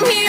bring me